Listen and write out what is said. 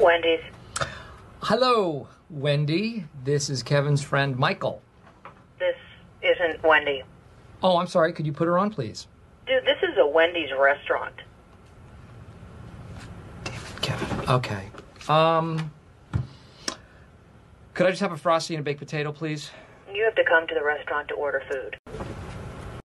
Wendy's. Hello, Wendy. This is Kevin's friend Michael. This isn't Wendy. Oh, I'm sorry. Could you put her on, please? Dude, this is a Wendy's restaurant. Kevin. Okay. Um, could I just have a frosty and a baked potato, please? You have to come to the restaurant to order food.